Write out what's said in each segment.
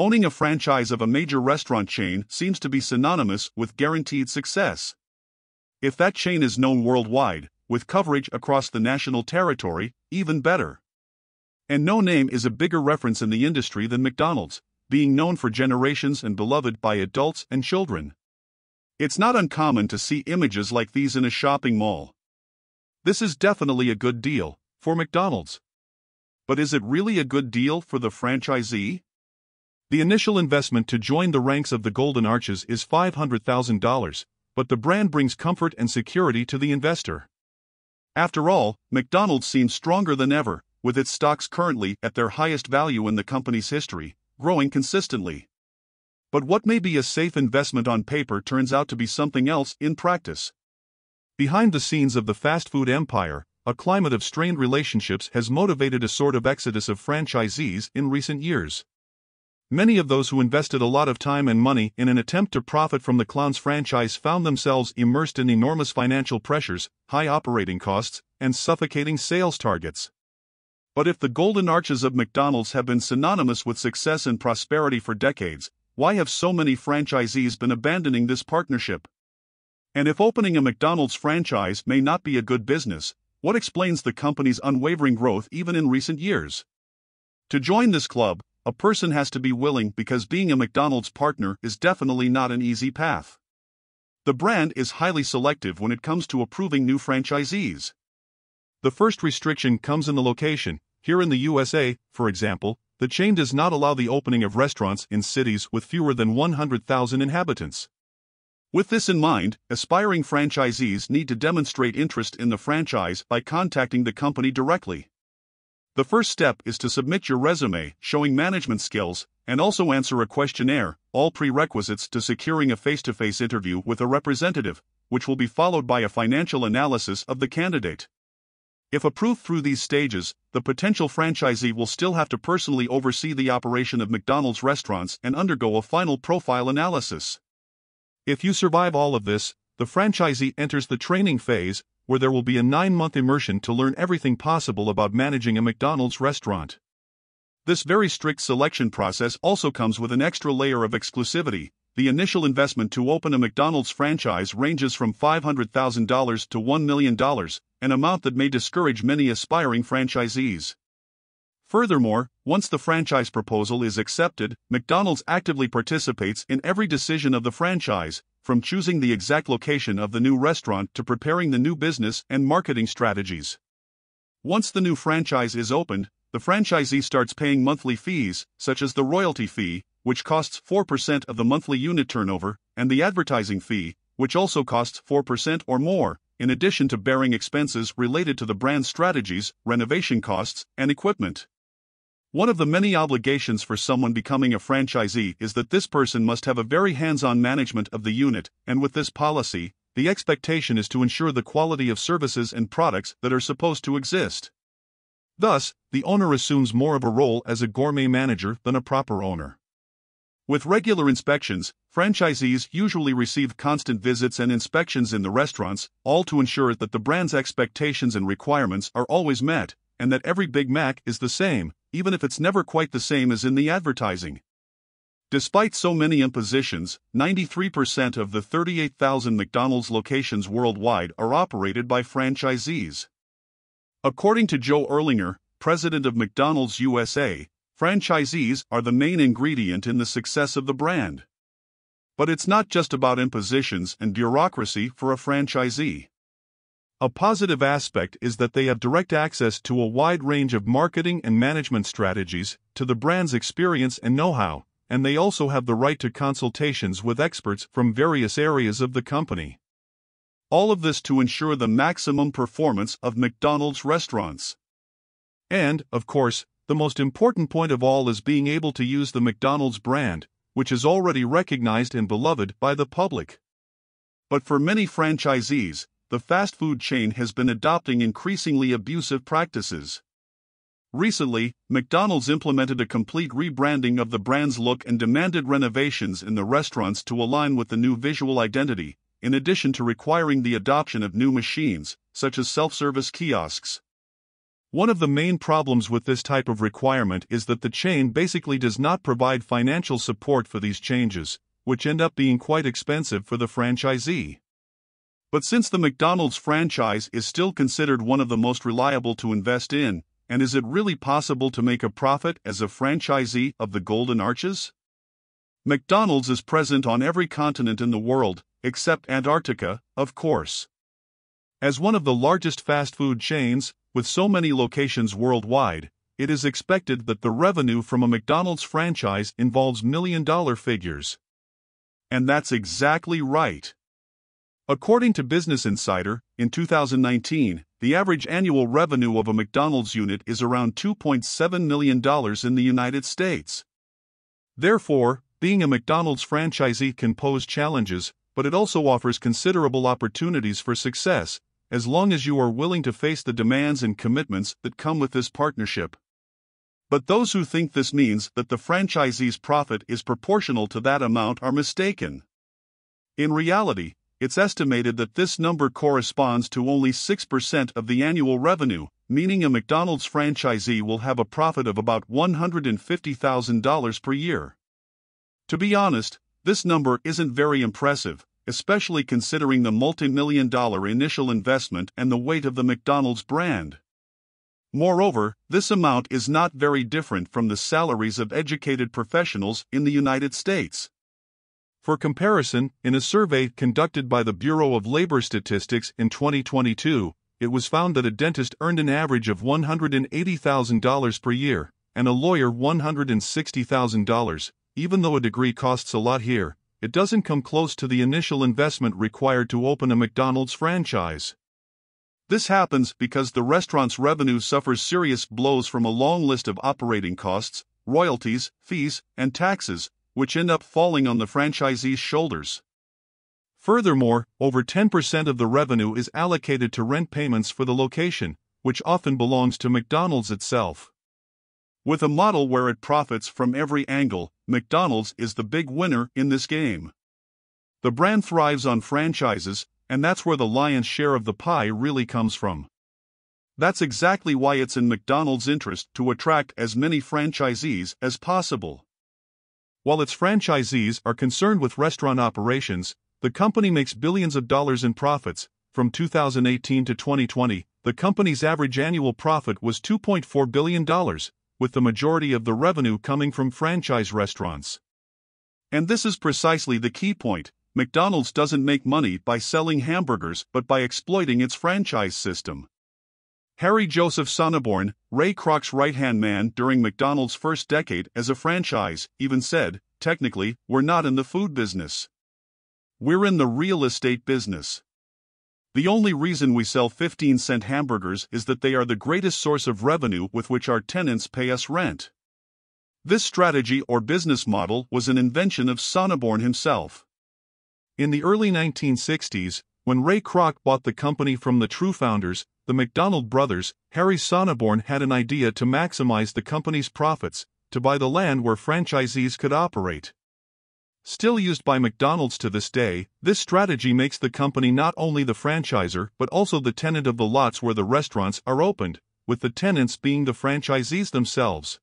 Owning a franchise of a major restaurant chain seems to be synonymous with guaranteed success. If that chain is known worldwide, with coverage across the national territory, even better. And no name is a bigger reference in the industry than McDonald's, being known for generations and beloved by adults and children. It's not uncommon to see images like these in a shopping mall. This is definitely a good deal for McDonald's. But is it really a good deal for the franchisee? The initial investment to join the ranks of the Golden Arches is $500,000, but the brand brings comfort and security to the investor. After all, McDonald's seems stronger than ever, with its stocks currently at their highest value in the company's history, growing consistently. But what may be a safe investment on paper turns out to be something else in practice. Behind the scenes of the fast food empire, a climate of strained relationships has motivated a sort of exodus of franchisees in recent years. Many of those who invested a lot of time and money in an attempt to profit from the Clown's franchise found themselves immersed in enormous financial pressures, high operating costs, and suffocating sales targets. But if the golden arches of McDonald's have been synonymous with success and prosperity for decades, why have so many franchisees been abandoning this partnership? And if opening a McDonald's franchise may not be a good business, what explains the company's unwavering growth even in recent years? To join this club, a person has to be willing because being a McDonald's partner is definitely not an easy path. The brand is highly selective when it comes to approving new franchisees. The first restriction comes in the location. Here in the USA, for example, the chain does not allow the opening of restaurants in cities with fewer than 100,000 inhabitants. With this in mind, aspiring franchisees need to demonstrate interest in the franchise by contacting the company directly. The first step is to submit your resume showing management skills and also answer a questionnaire, all prerequisites to securing a face to face interview with a representative, which will be followed by a financial analysis of the candidate. If approved through these stages, the potential franchisee will still have to personally oversee the operation of McDonald's restaurants and undergo a final profile analysis. If you survive all of this, the franchisee enters the training phase, where there will be a nine month immersion to learn everything possible about managing a McDonald's restaurant. This very strict selection process also comes with an extra layer of exclusivity, the initial investment to open a McDonald's franchise ranges from $500,000 to $1 million, an amount that may discourage many aspiring franchisees. Furthermore, once the franchise proposal is accepted, McDonald's actively participates in every decision of the franchise, from choosing the exact location of the new restaurant to preparing the new business and marketing strategies. Once the new franchise is opened, the franchisee starts paying monthly fees, such as the royalty fee, which costs 4% of the monthly unit turnover, and the advertising fee, which also costs 4% or more, in addition to bearing expenses related to the brand strategies, renovation costs, and equipment. One of the many obligations for someone becoming a franchisee is that this person must have a very hands on management of the unit, and with this policy, the expectation is to ensure the quality of services and products that are supposed to exist. Thus, the owner assumes more of a role as a gourmet manager than a proper owner. With regular inspections, franchisees usually receive constant visits and inspections in the restaurants, all to ensure that the brand's expectations and requirements are always met, and that every Big Mac is the same, even if it's never quite the same as in the advertising. Despite so many impositions, 93% of the 38,000 McDonald's locations worldwide are operated by franchisees. According to Joe Erlinger, president of McDonald's USA, Franchisees are the main ingredient in the success of the brand. But it's not just about impositions and bureaucracy for a franchisee. A positive aspect is that they have direct access to a wide range of marketing and management strategies, to the brand's experience and know how, and they also have the right to consultations with experts from various areas of the company. All of this to ensure the maximum performance of McDonald's restaurants. And, of course, the most important point of all is being able to use the McDonald's brand, which is already recognized and beloved by the public. But for many franchisees, the fast food chain has been adopting increasingly abusive practices. Recently, McDonald's implemented a complete rebranding of the brand's look and demanded renovations in the restaurants to align with the new visual identity, in addition to requiring the adoption of new machines, such as self service kiosks. One of the main problems with this type of requirement is that the chain basically does not provide financial support for these changes, which end up being quite expensive for the franchisee. But since the McDonald's franchise is still considered one of the most reliable to invest in, and is it really possible to make a profit as a franchisee of the Golden Arches? McDonald's is present on every continent in the world, except Antarctica, of course. As one of the largest fast food chains, with so many locations worldwide, it is expected that the revenue from a McDonald's franchise involves million dollar figures. And that's exactly right. According to Business Insider, in 2019, the average annual revenue of a McDonald's unit is around $2.7 million in the United States. Therefore, being a McDonald's franchisee can pose challenges, but it also offers considerable opportunities for success, as long as you are willing to face the demands and commitments that come with this partnership. But those who think this means that the franchisee's profit is proportional to that amount are mistaken. In reality, it's estimated that this number corresponds to only 6% of the annual revenue, meaning a McDonald's franchisee will have a profit of about $150,000 per year. To be honest, this number isn't very impressive, especially considering the multi million dollar initial investment and the weight of the McDonald's brand. Moreover, this amount is not very different from the salaries of educated professionals in the United States. For comparison, in a survey conducted by the Bureau of Labor Statistics in 2022, it was found that a dentist earned an average of $180,000 per year, and a lawyer $160,000. Even though a degree costs a lot here, it doesn't come close to the initial investment required to open a McDonald's franchise. This happens because the restaurant's revenue suffers serious blows from a long list of operating costs, royalties, fees, and taxes, which end up falling on the franchisee's shoulders. Furthermore, over 10% of the revenue is allocated to rent payments for the location, which often belongs to McDonald's itself. With a model where it profits from every angle, McDonald's is the big winner in this game. The brand thrives on franchises, and that's where the lion's share of the pie really comes from. That's exactly why it's in McDonald's interest to attract as many franchisees as possible. While its franchisees are concerned with restaurant operations, the company makes billions of dollars in profits. From 2018 to 2020, the company's average annual profit was $2.4 billion, with the majority of the revenue coming from franchise restaurants. And this is precisely the key point McDonald's doesn't make money by selling hamburgers but by exploiting its franchise system. Harry Joseph Sonneborn, Ray Kroc's right hand man during McDonald's first decade as a franchise, even said, technically, we're not in the food business. We're in the real estate business. The only reason we sell 15 cent hamburgers is that they are the greatest source of revenue with which our tenants pay us rent. This strategy or business model was an invention of Sonneborn himself. In the early 1960s, when Ray Kroc bought the company from the true founders, the McDonald brothers, Harry Sonneborn had an idea to maximize the company's profits, to buy the land where franchisees could operate. Still used by McDonald's to this day, this strategy makes the company not only the franchisor but also the tenant of the lots where the restaurants are opened, with the tenants being the franchisees themselves.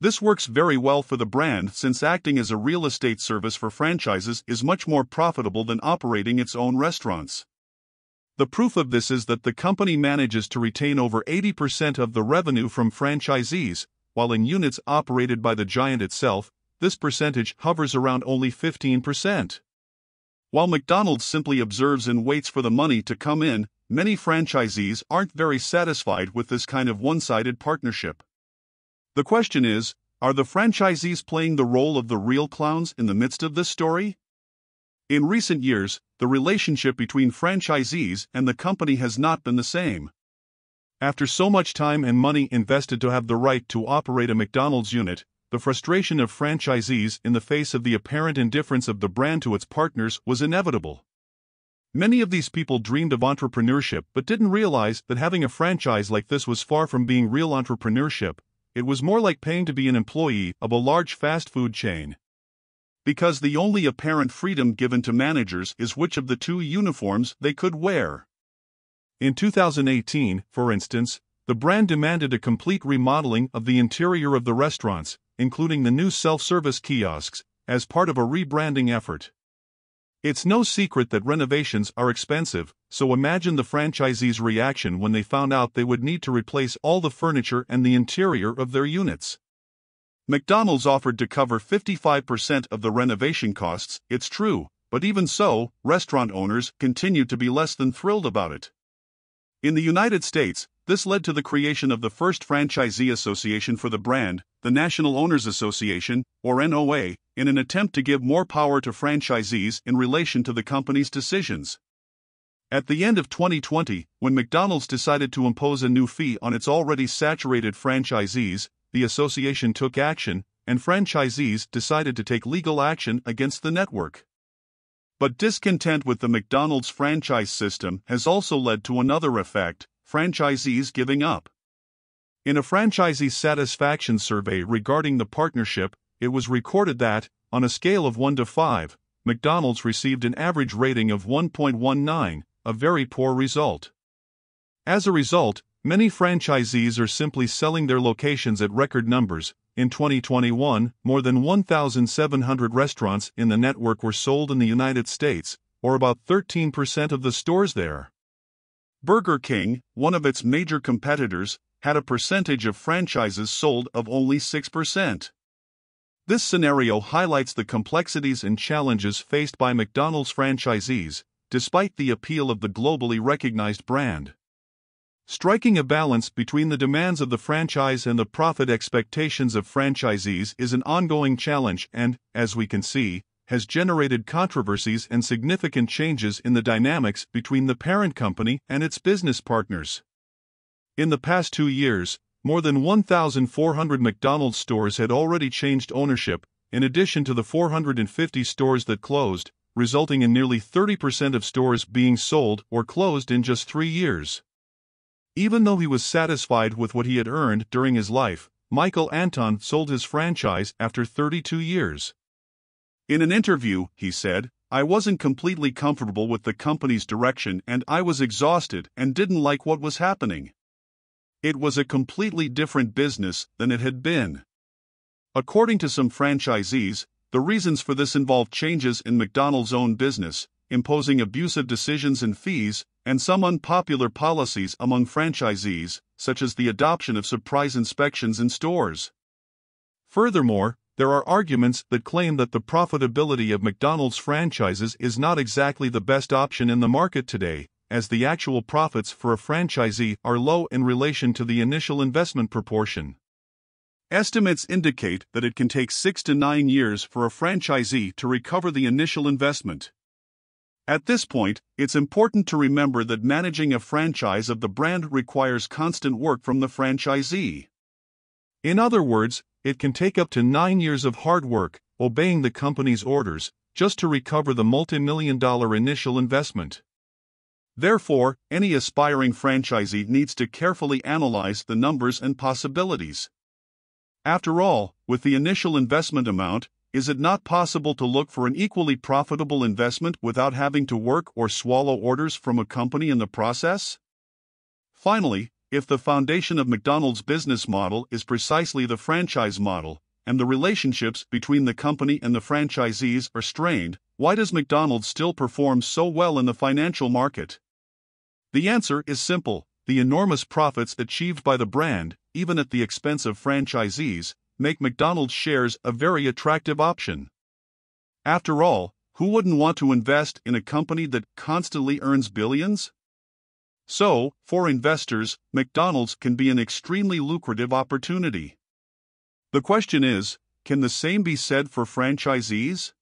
This works very well for the brand since acting as a real estate service for franchises is much more profitable than operating its own restaurants. The proof of this is that the company manages to retain over 80% of the revenue from franchisees, while in units operated by the giant itself, this percentage hovers around only 15%. While McDonald's simply observes and waits for the money to come in, many franchisees aren't very satisfied with this kind of one sided partnership. The question is are the franchisees playing the role of the real clowns in the midst of this story? In recent years, the relationship between franchisees and the company has not been the same. After so much time and money invested to have the right to operate a McDonald's unit, the frustration of franchisees in the face of the apparent indifference of the brand to its partners was inevitable. Many of these people dreamed of entrepreneurship but didn't realize that having a franchise like this was far from being real entrepreneurship, it was more like paying to be an employee of a large fast food chain. Because the only apparent freedom given to managers is which of the two uniforms they could wear. In 2018, for instance, the brand demanded a complete remodeling of the interior of the restaurants, including the new self service kiosks, as part of a rebranding effort. It's no secret that renovations are expensive, so imagine the franchisees' reaction when they found out they would need to replace all the furniture and the interior of their units. McDonald's offered to cover 55% of the renovation costs, it's true, but even so, restaurant owners continued to be less than thrilled about it. In the United States, this led to the creation of the first franchisee association for the brand, the National Owners Association, or NOA, in an attempt to give more power to franchisees in relation to the company's decisions. At the end of 2020, when McDonald's decided to impose a new fee on its already saturated franchisees, the association took action, and franchisees decided to take legal action against the network. But discontent with the McDonald's franchise system has also led to another effect franchisees giving up. In a franchisee satisfaction survey regarding the partnership, it was recorded that, on a scale of 1 to 5, McDonald's received an average rating of 1.19, a very poor result. As a result, Many franchisees are simply selling their locations at record numbers. In 2021, more than 1,700 restaurants in the network were sold in the United States, or about 13% of the stores there. Burger King, one of its major competitors, had a percentage of franchises sold of only 6%. This scenario highlights the complexities and challenges faced by McDonald's franchisees, despite the appeal of the globally recognized brand. Striking a balance between the demands of the franchise and the profit expectations of franchisees is an ongoing challenge and, as we can see, has generated controversies and significant changes in the dynamics between the parent company and its business partners. In the past two years, more than 1,400 McDonald's stores had already changed ownership, in addition to the 450 stores that closed, resulting in nearly 30% of stores being sold or closed in just three years. Even though he was satisfied with what he had earned during his life, Michael Anton sold his franchise after 32 years. In an interview, he said, I wasn't completely comfortable with the company's direction and I was exhausted and didn't like what was happening. It was a completely different business than it had been. According to some franchisees, the reasons for this involved changes in McDonald's own business, imposing abusive decisions and fees, and some unpopular policies among franchisees, such as the adoption of surprise inspections in stores. Furthermore, there are arguments that claim that the profitability of McDonald's franchises is not exactly the best option in the market today, as the actual profits for a franchisee are low in relation to the initial investment proportion. Estimates indicate that it can take six to nine years for a franchisee to recover the initial investment. At this point, it's important to remember that managing a franchise of the brand requires constant work from the franchisee. In other words, it can take up to nine years of hard work, obeying the company's orders, just to recover the multi million dollar initial investment. Therefore, any aspiring franchisee needs to carefully analyze the numbers and possibilities. After all, with the initial investment amount, is it not possible to look for an equally profitable investment without having to work or swallow orders from a company in the process? Finally, if the foundation of McDonald's business model is precisely the franchise model, and the relationships between the company and the franchisees are strained, why does McDonald's still perform so well in the financial market? The answer is simple the enormous profits achieved by the brand, even at the expense of franchisees, make McDonald's shares a very attractive option. After all, who wouldn't want to invest in a company that constantly earns billions? So, for investors, McDonald's can be an extremely lucrative opportunity. The question is can the same be said for franchisees?